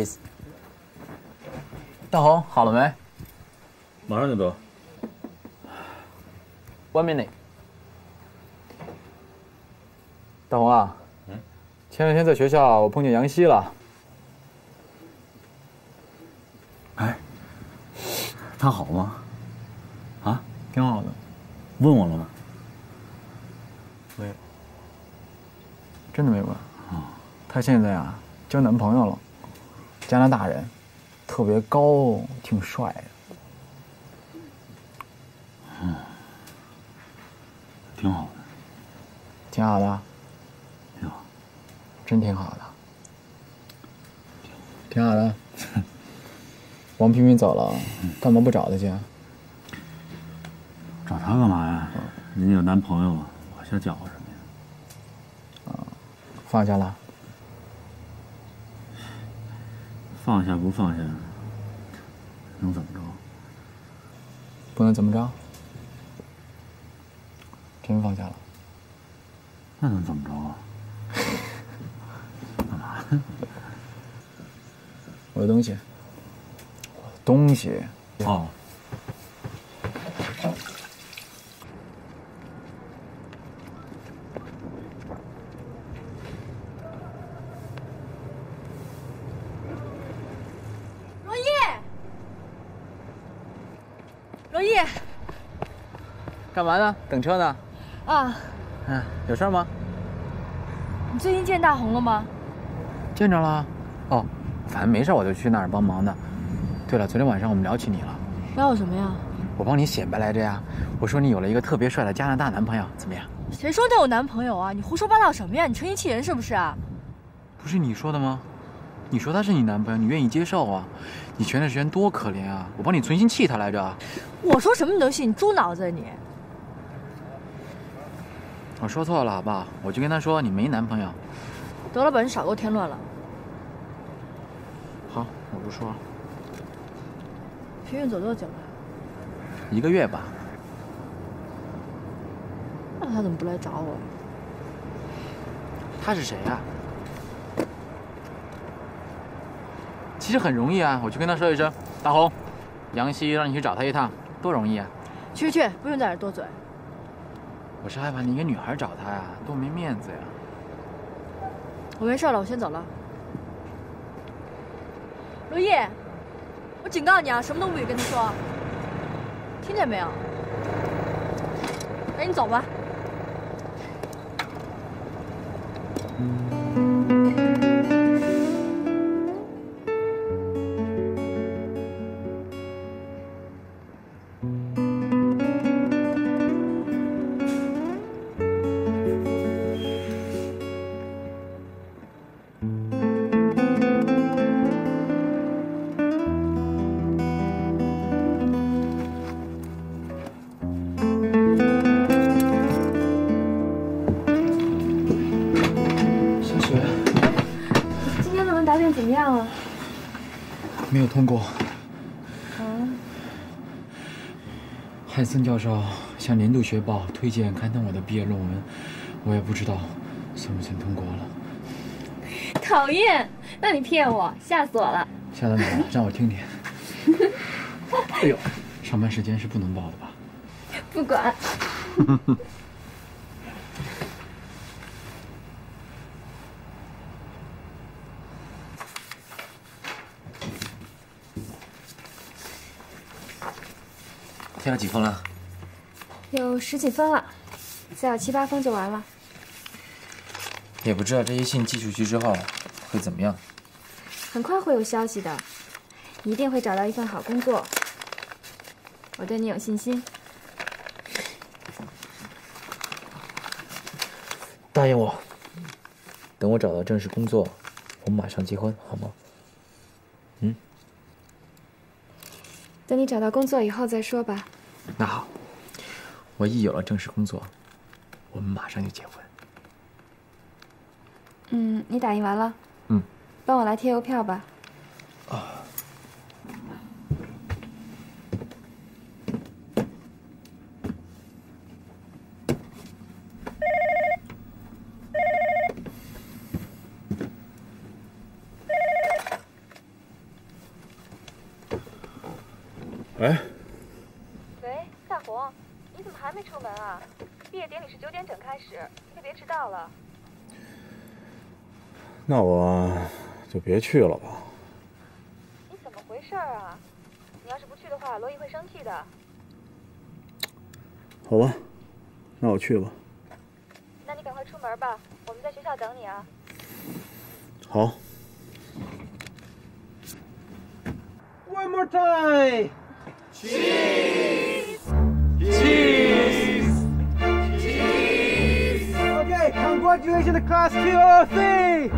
，please。大红，好了没？马上就得。One minute。大红啊，嗯，前两天在学校我碰见杨希了。哎，他好吗？啊，挺好的。问我了吗？没有，真的没问。啊，他现在啊，交男朋友了，加拿大人，特别高，挺帅的。嗯，挺好的，挺好的，挺好，真挺好的，挺好的。王平平走了，干嘛不找他去？找他干嘛呀？人家有男朋友了，我瞎搅和什么呀？啊，放下了？放下不放下，能怎么着？不能怎么着？真放下了？那能怎么着啊？干嘛？我的东西。东西。哦。罗烨，罗烨，干嘛呢？等车呢。啊。嗯，有事吗？你最近见大红了吗？见着了。哦，反正没事，我就去那儿帮忙的。对了，昨天晚上我们聊起你了。聊我什么呀？我帮你显摆来着呀。我说你有了一个特别帅的加拿大男朋友，怎么样？谁说你有男朋友啊？你胡说八道什么呀？你成心气人是不是啊？不是你说的吗？你说他是你男朋友，你愿意接受啊？你前段时间多可怜啊！我帮你存心气他来着。我说什么你都信？你猪脑子啊你！我说错了，好不好？我就跟他说你没男朋友。得了吧，你少给我添乱了。好，我不说了。平运走多久了？一个月吧。那他怎么不来找我？他是谁啊？其实很容易啊，我去跟他说一声，大红，杨希让你去找他一趟，多容易啊！去去去，不用在这多嘴。我是害怕你一个女孩找他呀，多没面子呀。我没事了，我先走了。如意。我警告你啊，什么都不许跟他说，听见没有？赶紧走吧。没有通过。啊。汉森教授向年度学报推荐刊登我的毕业论文，我也不知道算不算通过了。讨厌！那你骗我，吓死我了。吓到你了，让我听听。哎呦，上班时间是不能报的吧？不管。填了几封了？有十几封了，再有七八封就完了。也不知道这些信寄出去之后会怎么样。很快会有消息的，一定会找到一份好工作。我对你有信心。答应我，等我找到正式工作，我们马上结婚，好吗？嗯。等你找到工作以后再说吧。那好，我一有了正式工作，我们马上就结婚。嗯，你打印完了？嗯。帮我来贴邮票吧。啊。喂。喂，夏红，你怎么还没出门啊？毕业典礼是九点整开始，你可别迟到了。那我就别去了吧。你怎么回事啊？你要是不去的话，罗伊会生气的。好吧，那我去吧。那你赶快出门吧，我们在学校等你啊。好。One more time. Congratulations to Class 203!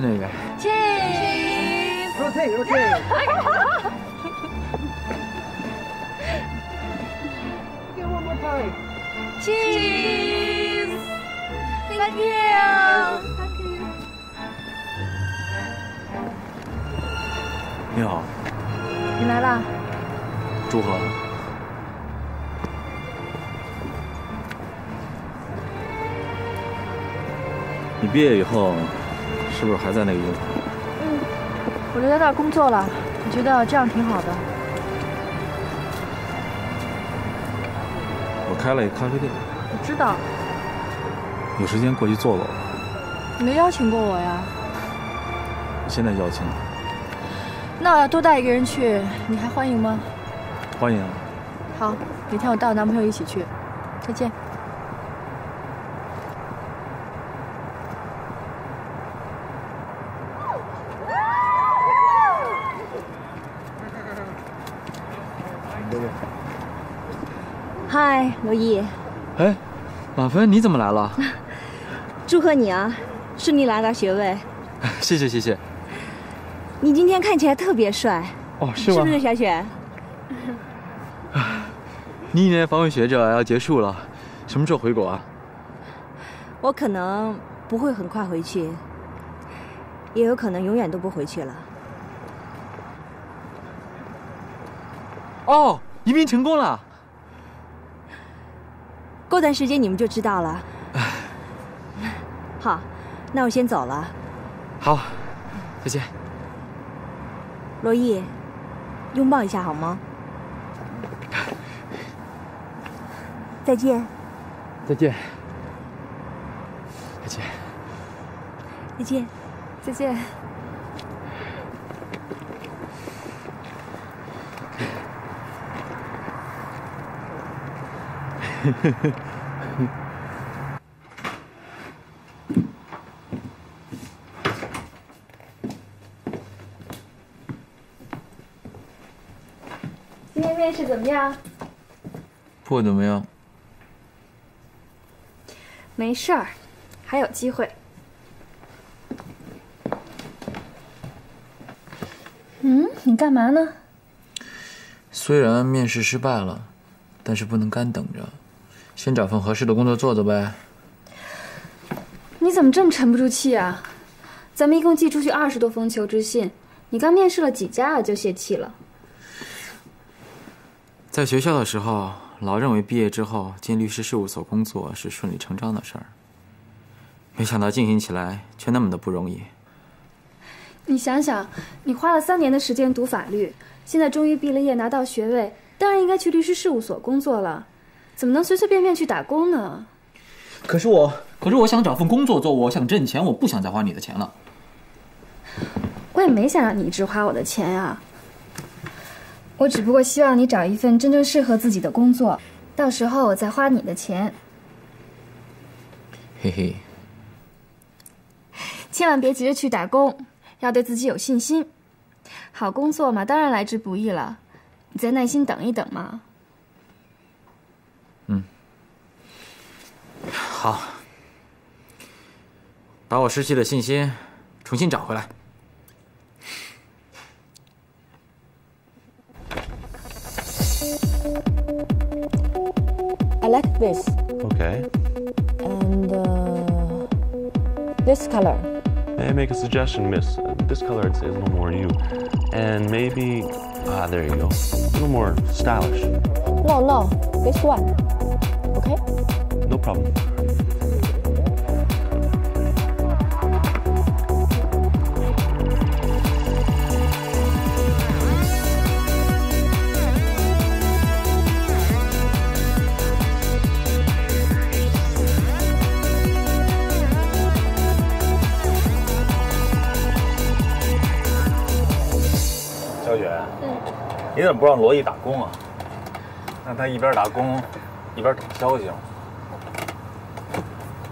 那边。Cheese. Rotate, rotate. Okay, one more time. Cheese. Thank you. 你好，你来了。祝贺。你毕业以后，是不是还在那个医馆？嗯，我留在那儿工作了，我觉得这样挺好的。我开了一个咖啡店，我知道，有时间过去坐坐吧。你没邀请过我呀？我现在邀请你，那我要多带一个人去，你还欢迎吗？欢迎啊。好，哪天我带我男朋友一起去。再见。嗨，罗毅，哎，马芬，你怎么来了？祝贺你啊，顺利拿到学位。谢谢谢谢。你今天看起来特别帅。哦，是吗？是不是小雪？你一年访问学者要结束了，什么时候回国啊？我可能不会很快回去，也有可能永远都不回去了。哦，移民成功了。过段时间你们就知道了。好，那我先走了。好，再见。罗毅，拥抱一下好吗？再见。再见。再见。再见。再见。今天面试怎么样？不怎么样。没事儿，还有机会。嗯，你干嘛呢？虽然面试失败了，但是不能干等着，先找份合适的工作做做呗。你怎么这么沉不住气啊？咱们一共寄出去二十多封求职信，你刚面试了几家啊就泄气了？在学校的时候，老认为毕业之后进律师事务所工作是顺理成章的事儿，没想到进行起来却那么的不容易。你想想，你花了三年的时间读法律，现在终于毕了业拿到学位，当然应该去律师事务所工作了，怎么能随随便便去打工呢？可是我，可是我想找份工作做，我想挣钱，我不想再花你的钱了。我也没想让你一直花我的钱呀、我只不过希望你找一份真正适合自己的工作，到时候我再花你的钱。嘿嘿，千万别急着去打工，要对自己有信心。好工作嘛，当然来之不易了，你再耐心等一等嘛。好，把我失去的信心重新找回来。I like this. Okay. And uh, this color. May I make a suggestion, miss? This color is a little more you. And maybe, ah, there you go. A little more stylish. No, no, this one. Okay? No problem. 你怎么不让罗毅打工啊？让他一边打工，一边等消息。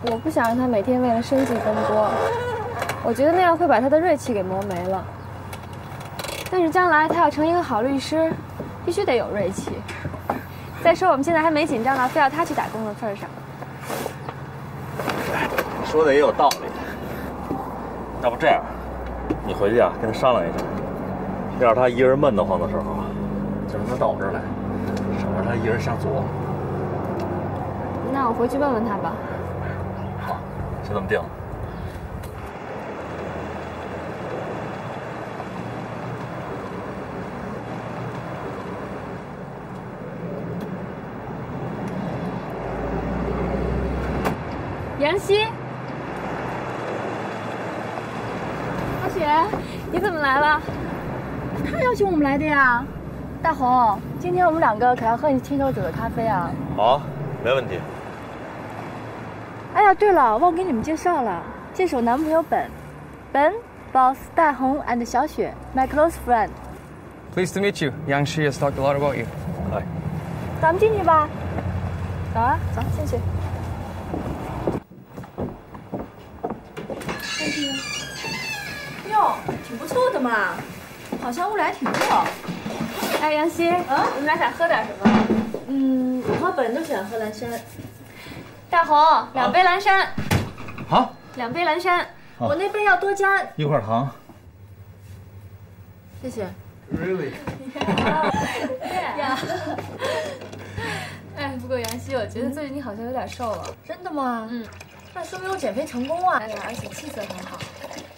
我不想让他每天为了生计奔波，我觉得那样会把他的锐气给磨没了。但是将来他要成一个好律师，必须得有锐气。再说我们现在还没紧张到非要他去打工的份上。说的也有道理。要不这样，你回去啊，跟他商量一下，要是他一个人闷得慌的时候，就让他到我这儿来，省得他一人瞎琢磨。那我回去问问他吧。好，就这么定了。杨希，阿雪，你怎么来了？他邀请我们来的呀。大红，今天我们两个可要喝你亲手煮的咖啡啊。好，没问题。哎呀，对了，忘给你们介绍了，这是我男朋友本，本，boss 大红 and 小雪，my close friend。Pleased to meet you. Yang Shi has talked a lot about you. 嗨，咱们进去吧。走啊，走进去。哟，挺不错的嘛，好像屋里还挺热。哎，杨希，嗯，你们俩想喝点什么？嗯，我和本都喜欢喝蓝山。大红，两杯蓝山。好，两杯蓝山。我那杯要多加。一块糖。谢谢。Really？呀。哎，不过杨希，我觉得最近你好像有点瘦了。真的吗？嗯。那说明我减肥成功啊！哎呀，而且气色很好。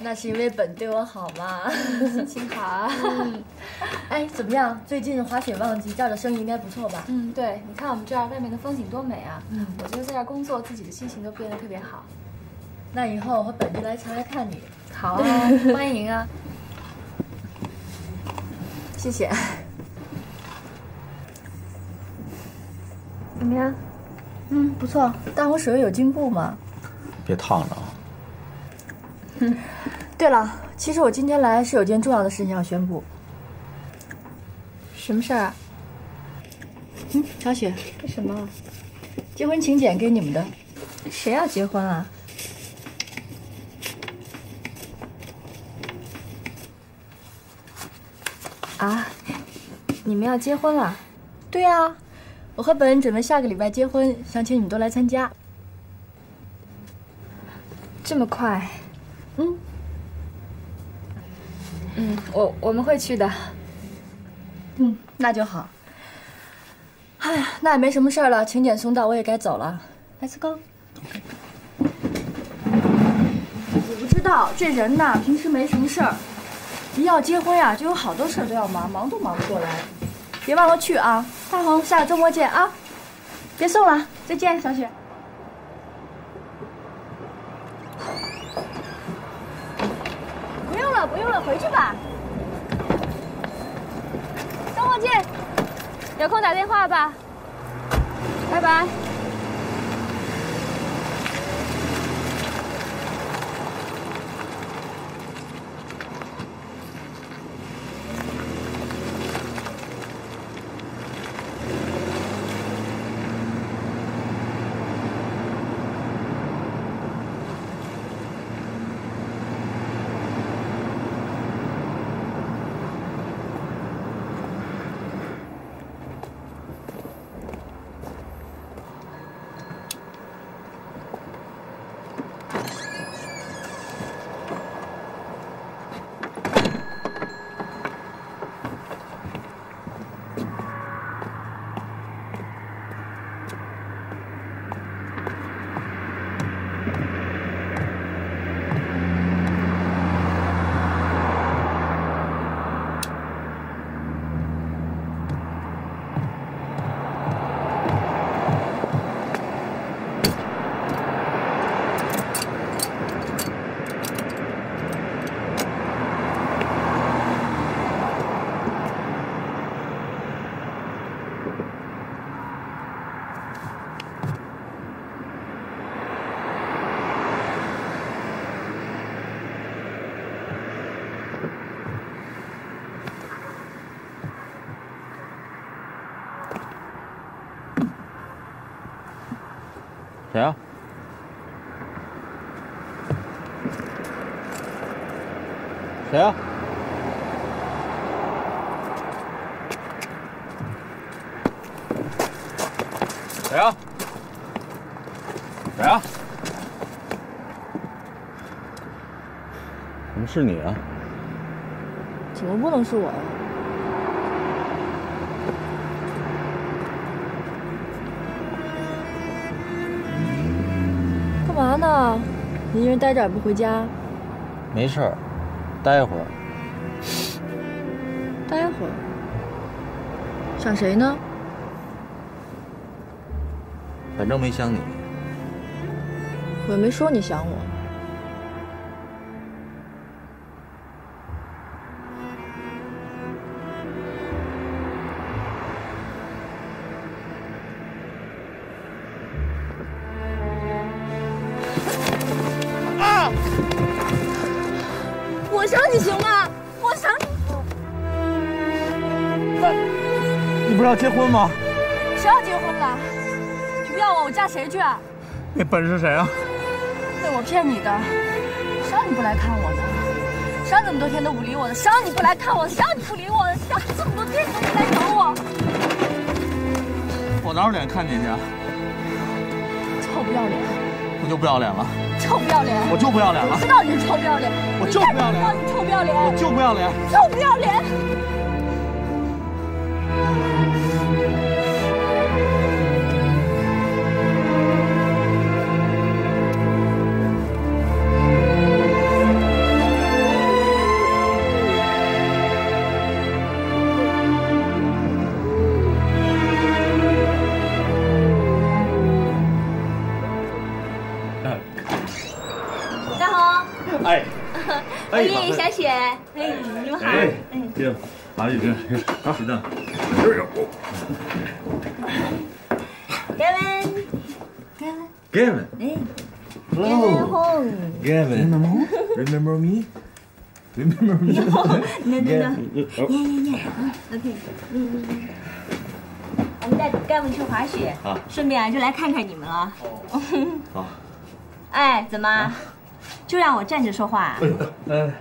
那是因为本对我好嘛，心情好啊。嗯。哎，怎么样？最近滑雪旺季，这儿的生意应该不错吧？嗯，对，你看我们这儿外面的风景多美啊！嗯，我觉得在这儿工作，自己的心情都变得特别好。那以后我和本就来常来看你。好啊，欢迎啊！谢谢。怎么样？嗯，不错。但我手艺有进步吗？别烫着啊。嗯，对了，其实我今天来是有件重要的事情要宣布。什么事儿啊？嗯，小雪，这什么？结婚请柬给你们的。谁要结婚啊？啊，你们要结婚了？对呀，我和本准备下个礼拜结婚，想请你们都来参加。这么快？嗯，嗯，我我们会去的。嗯，那就好。哎呀，那也没什么事儿了，请柬送到，我也该走了。Let's go。我不知道，这人呐，平时没什么事儿，一要结婚呀，就有好多事儿都要忙，忙都忙不过来。别忘了去啊，大红，下个周末见啊！别送了，再见，小雪。不用了，不用了，去吧。周末见，有空打电话吧。拜拜。谁啊？谁啊？谁啊？怎么是你啊？怎么不能是我呀？干嘛呢？你一人待着也不回家？没事儿，待会儿。待会儿。想谁呢？反正没想你。我也没说你想我。结婚吗？谁要结婚了？你不要我，我嫁谁去啊？那本是谁啊？那我骗你的，谁让你不来看我的？谁让这么多天都不理我的？谁让你不来看我的？谁让你不理我的？谁让这么多天都不来找我？我哪有脸看你去？臭不要脸！我就不要脸了。臭不要脸！我就不要脸了。知道你是臭不要脸，我就不要脸。你臭不要脸！我就不要脸。臭不要脸！大红，哎，我叶小雪，哎，你们好，哎，进，马宇，好，起凳。Gavin，Gavin，哎 Hello. home，Gavin. Remember me? Remember me? No, no, no. Gavin. Yeah, yeah, yeah. OK，嗯嗯。我们带 Gavin 去滑雪，好顺便啊就来看看你们了。好。哎，怎么？就让我站着说话啊哎，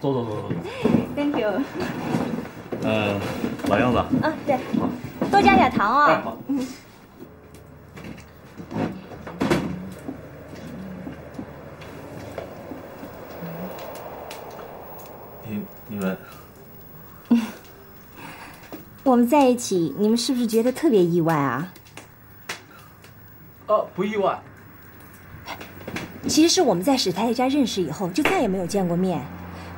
坐坐坐坐。？Thank you。嗯，老样子。嗯，对，多加点糖啊。哎好嗯。你你们 我们在一起，你们是不是觉得特别意外啊？哦，不意外。其实是我们在史太太家认识以后，就再也没有见过面。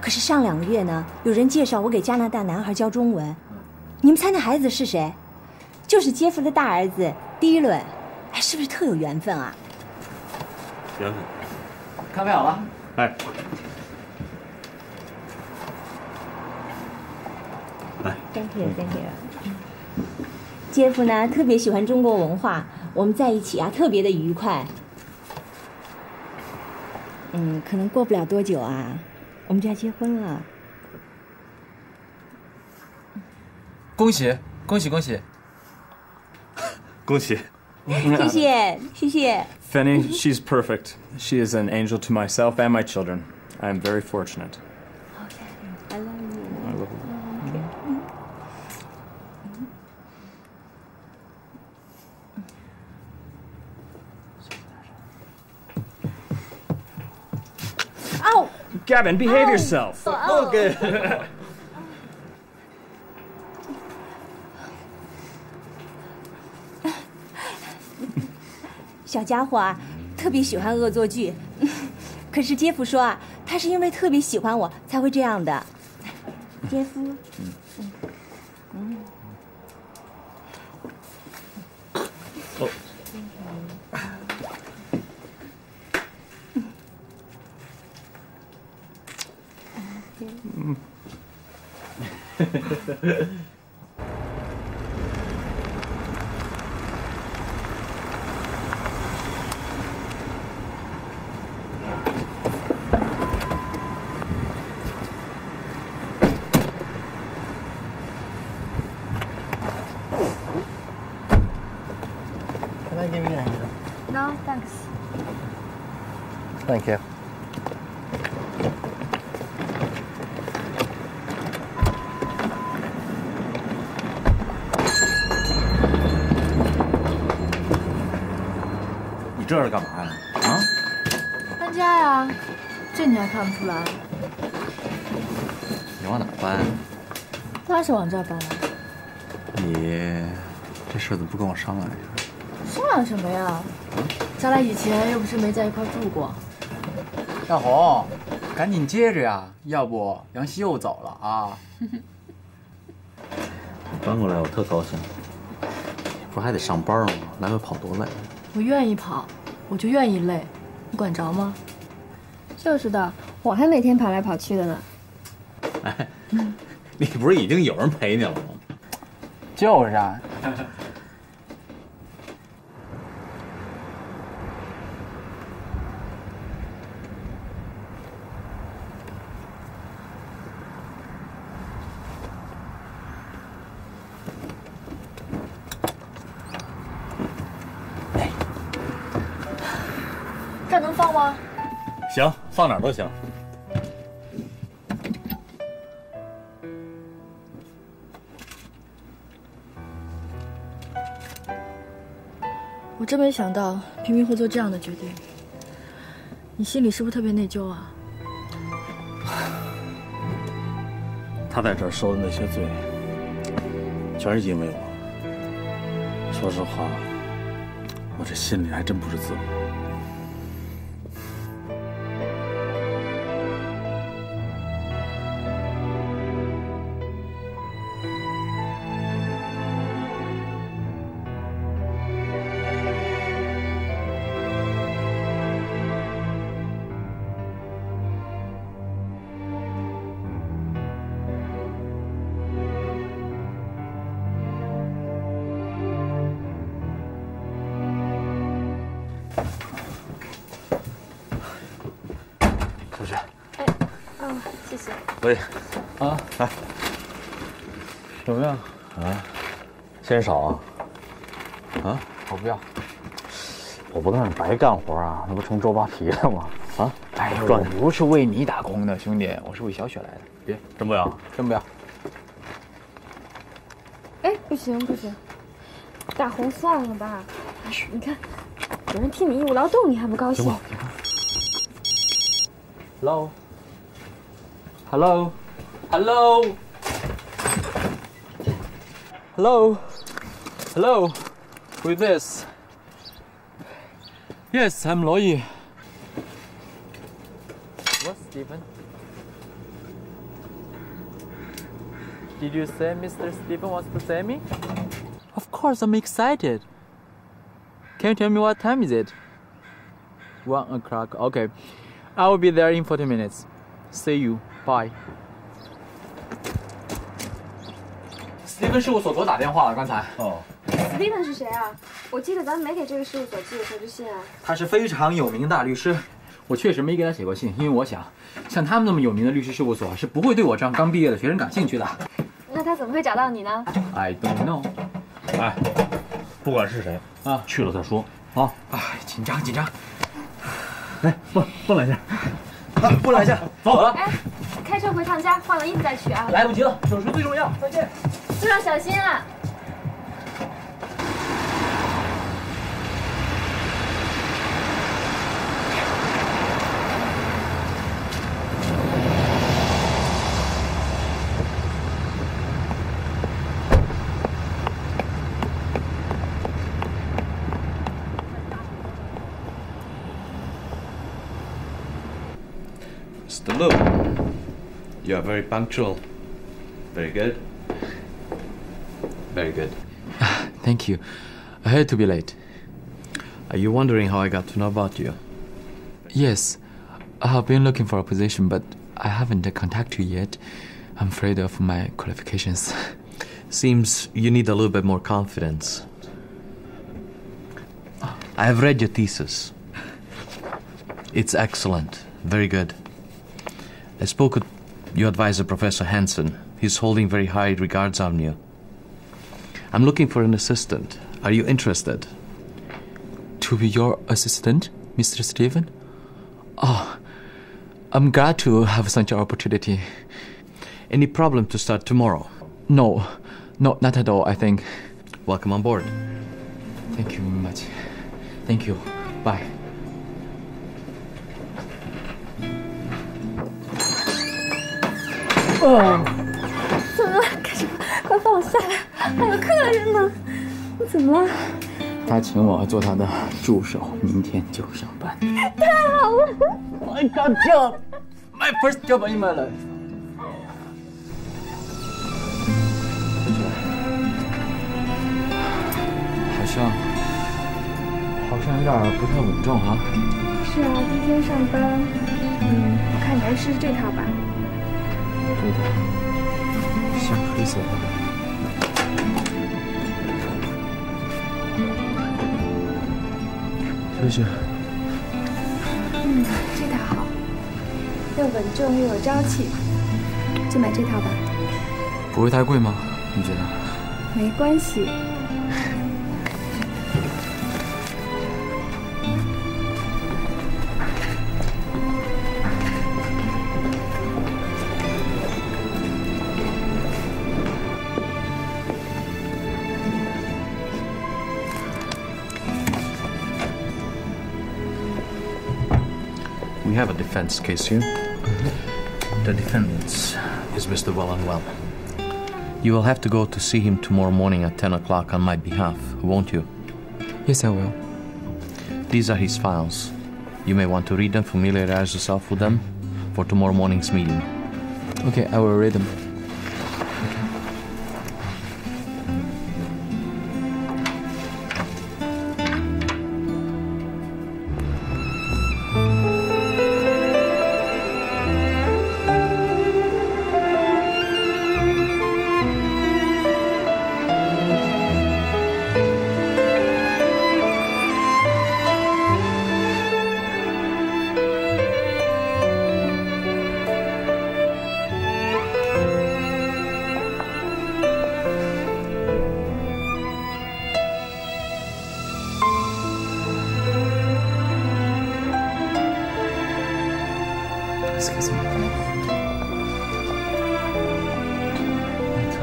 可是上两个月呢，有人介绍我给加拿大男孩教中文。你们猜那孩子是谁？就是杰夫的大儿子迪伦。哎，是不是特有缘分啊？缘分。咖啡好了。哎。来。Thank you, thank you。杰夫呢，特别喜欢中国文化，我们在一起啊，特别的愉快。嗯，可能过不了多久啊，我们就要结婚了。恭喜恭喜恭喜！恭喜！谢谢谢谢。Fanny, she's perfect. She is an angel to myself and my children. I am very fortunate. I love you. I love you. Ow! Gavin, behave Ow. yourself. Ow. Okay. 小家伙啊，特别喜欢恶作剧。可是杰夫说啊，他是因为特别喜欢我才会这样的。杰夫，嗯，Can I give you a hand? No, thanks. Thank you. 看不出来？你往哪儿搬？当然是往这儿搬了。你这事怎么不跟我商量一下？商量什么呀？咱俩以前又不是没在一块住过。大红，赶紧接着呀，要不杨希又走了啊！搬过来我特高兴，不是还得上班吗？来回跑多累。我愿意跑，我就愿意累，你管着吗？就是的，我还每天跑来跑去的呢。哎，你不是已经有人陪你了吗？就是啊。这能放吗？行，放哪儿都行。我真没想到平平会做这样的决定。你心里是不是特别内疚啊？他在这儿受的那些罪，全是因为我。说实话，我这心里还真不是滋味。哦，谢谢。喂，啊，来，怎么样？啊，嫌少啊？啊，我不要。我不干白干活啊，那不成周扒皮了吗？啊，哎呦，赚我不是为你打工的，兄弟，我是为小雪来的。别，真不要？真不要。哎，不行不行，大红算了吧。你看，有人替你义务劳动，你还不高兴？Hello. Hello. Hello. Hello. Hello. Who is this? Yes, I'm Loyi. What, Stephen? Did you say Mr. Stephen wants to see me? Of course, I'm excited. Can you tell me what time is it? One o'clock. Okay. I will be there in 40 minutes. See you. Bye. Steven 事务所给我打电话了，刚才。哦。Steven 是谁啊？我记得咱们没给这个事务所寄过求职信啊。他是非常有名的大律师，我确实没给他写过信，因为我想，像他们那么有名的律师事务所是不会对我这样刚毕业的学生感兴趣的。那他怎么会找到你呢？I don't know。哎，不管是谁啊，去了再说啊。哎，紧张紧张。哎，不不来一下，啊，不来一下，走了。哎，开车回趟家，换了衣服再去啊。来不及了，手术最重要。再见。路上小心啊。Lu, you are very punctual. Very good. Very good. Thank you. I hate to be late. Are you wondering how I got to know about you? Yes, I have been looking for a position, but I haven't contacted you yet. I'm afraid of my qualifications. Seems you need a little bit more confidence. Ah. I have read your thesis. It's excellent. Very good. I spoke with your advisor, Professor Hansen. He's holding very high regards on you. I'm looking for an assistant. Are you interested? to be your assistant, Mr. Stephen. Oh, I'm glad to have such an opportunity. Any problem to start tomorrow? No, no, not at all, I think. Welcome on board. Thank you very much. Thank you. Bye. 哦，怎么了？干什么？快放我下来！还有客人呢。你怎么了？他请我做他的助手，明天就上班。太好了！My God job, my first job in my life. 好像，好像有点不太稳重啊。是啊，第一天上班。嗯，我看你还是试试这套吧。这套，像黑色的。谢谢。嗯，这套好，又稳重又有朝气，就买这套吧。不会太贵吗？你觉得？没关系。Defense case here. The defendant is Mr. Wellandwell. You will have to go to see him tomorrow morning at 10 o'clock on my behalf, won't you? Yes, I will. These are his files. You may want to read them, familiarize yourself with them for tomorrow morning's meeting. Okay, I will read them.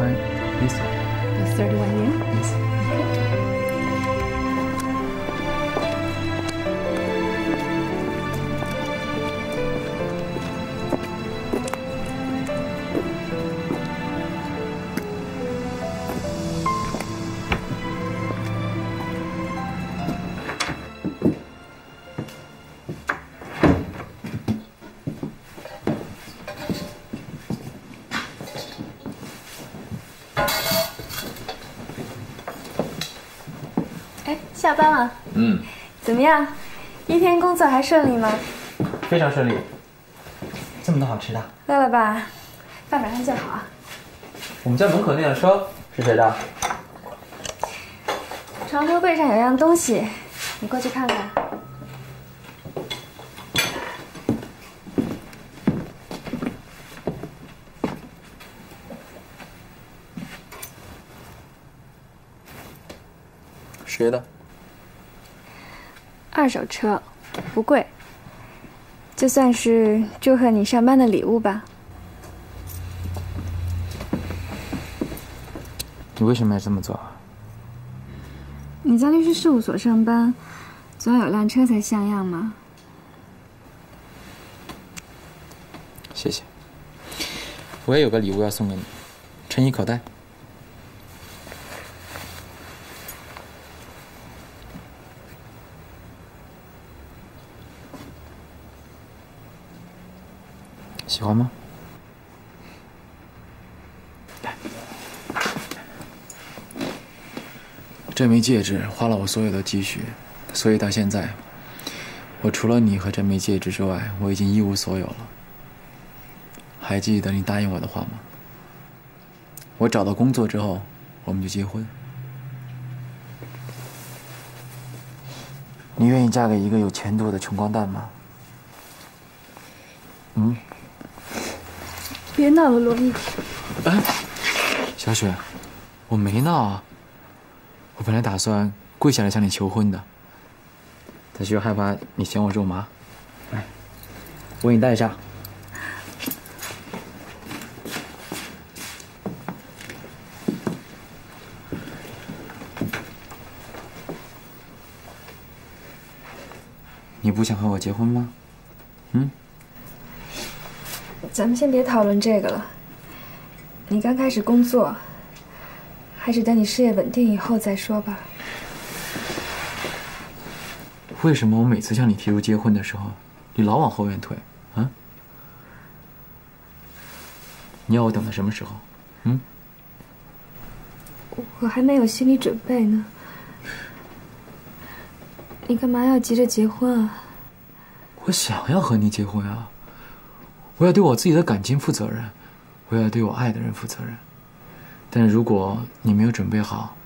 current visa? Yes, 31 years. Yes. 么样？一天工作还顺利吗？非常顺利。这么多好吃的。饿了吧？饭马上就好啊。我们家门口那辆车是谁的？床头柜上有样东西，你过去看看。谁的？二手车，不贵，就算是祝贺你上班的礼物吧。你为什么要这么做？你在律师事务所上班，总要有辆车才像样嘛。谢谢。我也有个礼物要送给你，衬衣口袋。喜欢吗？这枚戒指花了我所有的积蓄，所以到现在，我除了你和这枚戒指之外，我已经一无所有了。还记得你答应我的话吗？我找到工作之后，我们就结婚。你愿意嫁给一个有前途的穷光蛋吗？嗯？别闹了，罗密。哎，小雪，我没闹啊。我本来打算跪下来向你求婚的，但是又害怕你嫌我肉麻。来，我给你带上。你不想和我结婚吗？嗯？咱们先别讨论这个了。你刚开始工作，还是等你事业稳定以后再说吧。为什么我每次向你提出结婚的时候，你老往后面退？啊？你要我等到什么时候？嗯？我还没有心理准备呢。你干嘛要急着结婚啊？我想要和你结婚啊！我要对我自己的感情负责任，我要对我爱的人负责任。但是如果你没有准备好，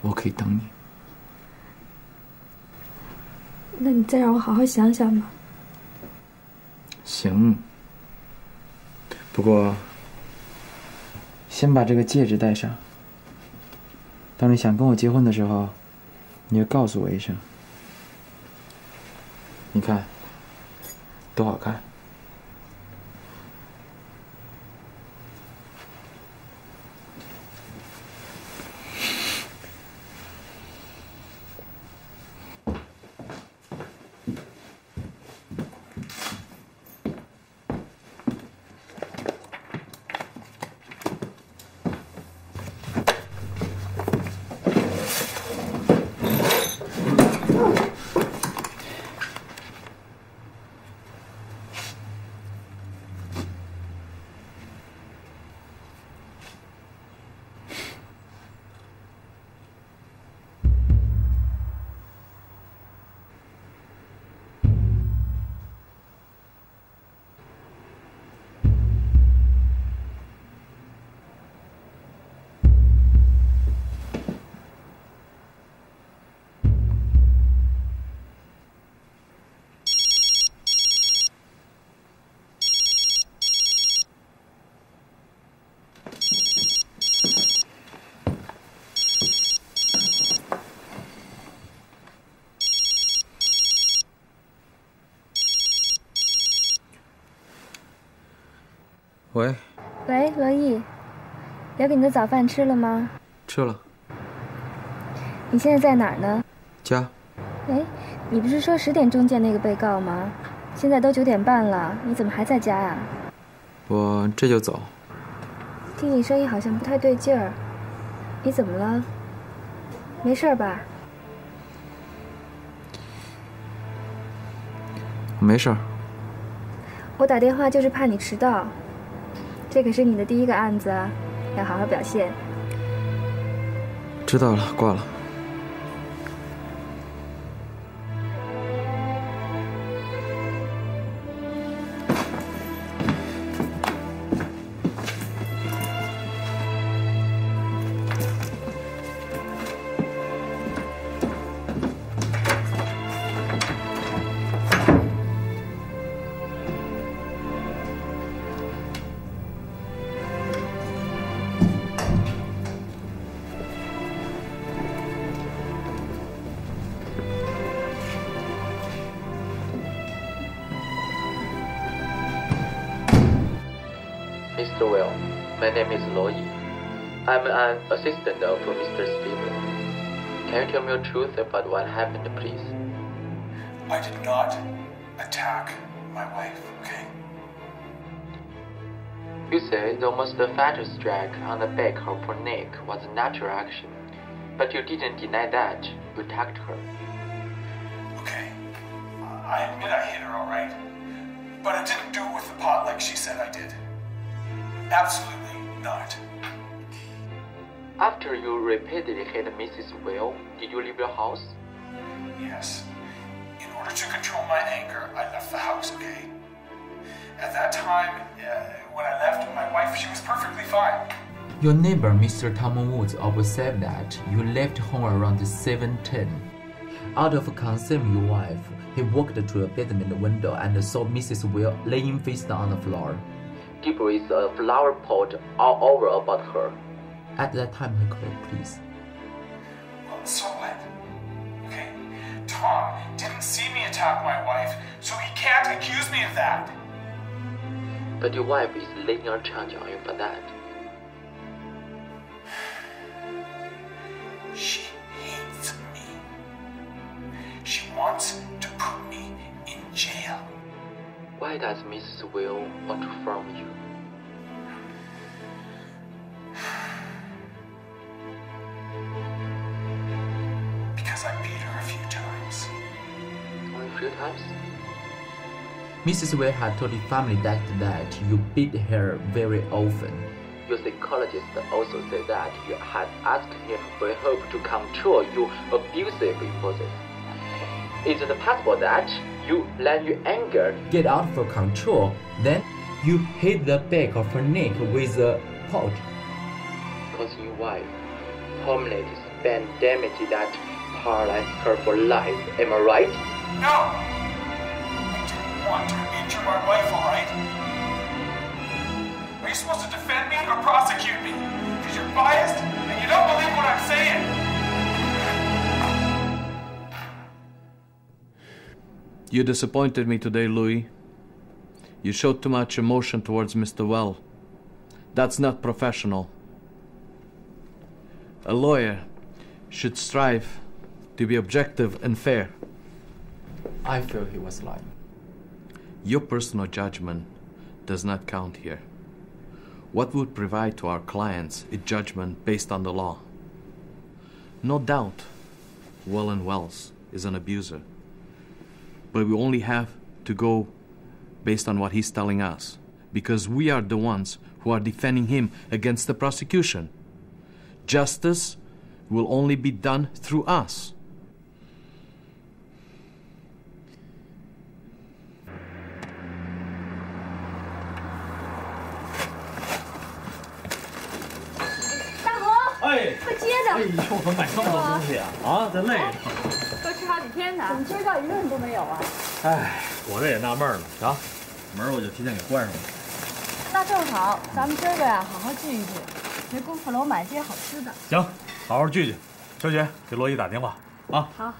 我可以等你。那你再让我好好想想吧。行。不过，先把这个戒指戴上。当你想跟我结婚的时候，你就告诉我一声。你看，多好看。喂，喂，罗毅，留给你的早饭吃了吗？吃了。你现在在哪儿呢？家。哎，你不是说十点钟见那个被告吗？现在都九点半了，你怎么还在家呀？我这就走。听你声音好像不太对劲儿，你怎么了？没事吧？没事儿。我打电话就是怕你迟到。这可是你的第一个案子，要好好表现。知道了，挂了。Assistant of Mr. Steven. Can you tell me the truth about what happened, please? I did not attack my wife, okay? You say the most fatal strike on the back of her neck was a natural action, but you didn't deny that you attacked her. Okay. I admit I hit her, alright. But I didn't do it with the pot like she said I did. Absolutely not. After you repeatedly hit Mrs. Will, did you leave your house? Yes. In order to control my anger, I left the house, okay? At that time, uh, when I left, my wife, she was perfectly fine. Your neighbor, Mr. Tom Woods, observed that you left home around 7.10. Out of concern for your wife, he walked to a basement window and saw Mrs. Will laying face down on the floor. Debris of flower pot all over about her. At that time, he called please. Well, so what? Okay. Tom Tom didn't see me attack my wife, so he can't accuse me of that. But your wife is laying a charge on you for that. She hates me. She wants to put me in jail. Why does Mrs. Will want to from you? Only a few times? Mrs. Wei had told the family that, that you beat her very often. Your psychologist also said that you had asked him for help to control your abusive impulses. Is it possible that you let your anger Get out of control, then you hit the back of her neck with a pot. causing your wife permanent spine damage that paralyzes her for life? Am I right? No! I didn't want to injure my wife, alright? Are you supposed to defend me or prosecute me? Because you're biased and you don't believe what I'm saying. You disappointed me today, Louis. You showed too much emotion towards Mr. Well. That's not professional. A lawyer should strive to be objective and fair. I feel he was lying. Your personal judgment does not count here. What would provide to our clients a judgment based on the law? No doubt, Welland Wells is an abuser. But we only have to go based on what he's telling us, because we are the ones who are defending him against the prosecution. Justice will only be done through us. 真累。都吃好几天呢，怎么今儿个一个人都没有啊？哎，我这也纳闷了行，门我就提前给关上了。那正好，咱们今儿个呀，好好聚一聚，回功夫楼买些好吃的。行，好好聚聚。小雪，给罗姨打电话啊。好。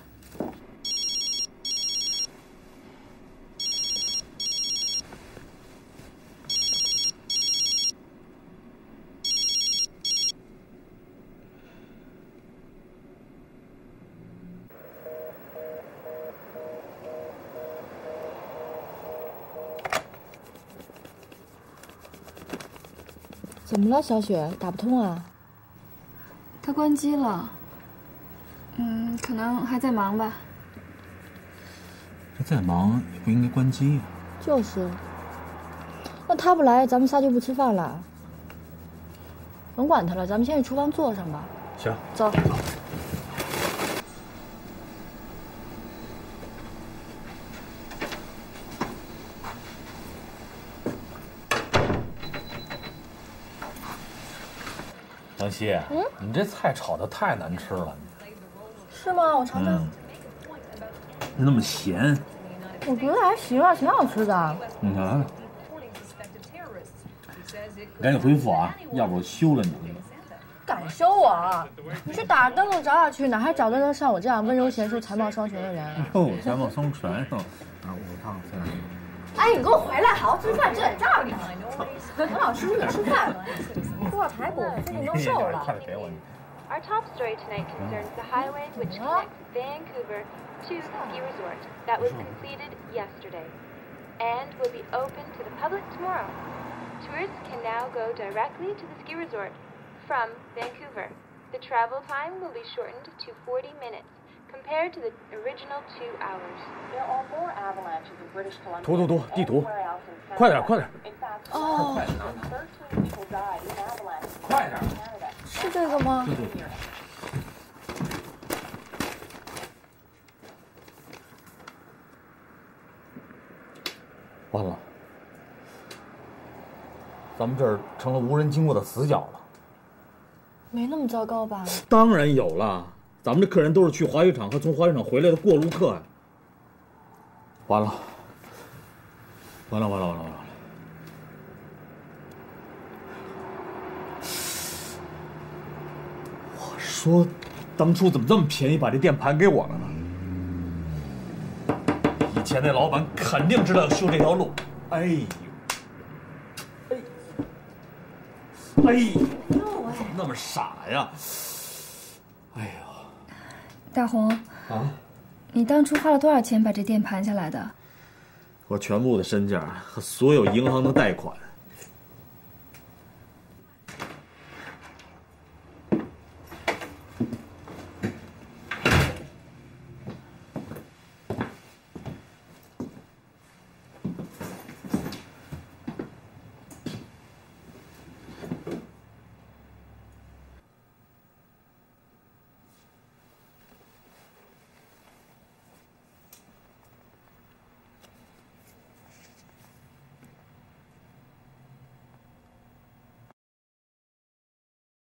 么了，小雪？打不通啊？他关机了。嗯，可能还在忙吧。这再忙也不应该关机呀、就是。那他不来，咱们仨就不吃饭了。甭管他了，咱们先去厨房坐上吧。行，走。杨希，嗯你这菜炒的太难吃了，是吗？我尝尝。那么咸，我觉得还行啊，挺好吃的。你看，你赶紧回复啊，要不我休了你。敢休我啊？你去打灯笼找找去，哪还找得着像我这样温柔贤淑、才貌双全的人？哟，才貌双全是吧？啊，我看看。哎，你给我回来，好好吃饭，这在这儿呢。陈老师，你吃饭，锅碗排骨，最近都瘦了。快点给我。 Our top story tonight concerns the highway which connects Vancouver to the ski resort that was completed yesterday and will be open to the public tomorrow. Tourists can now go directly to the ski resort from Vancouver. The travel time will be shortened to 40 minutes Compared to the original two hours. There are more avalanches in British Columbia. 图图图，地图，快点快点，哦，快点！是这个吗？完了，咱们这儿成了无人经过的死角了。没那么糟糕吧？当然有了，咱们这客人都是去滑雪场和从滑雪场回来的过路客呀。完了，完了，完了，完了，完了！我说，当初怎么这么便宜把这店盘给我了呢？以前那老板肯定知道修这条路。哎呦，哎，哎，怎么那么傻呀？哎呀，大红，啊，你当初花了多少钱把这店盘下来的？我全部的身价和所有银行的贷款，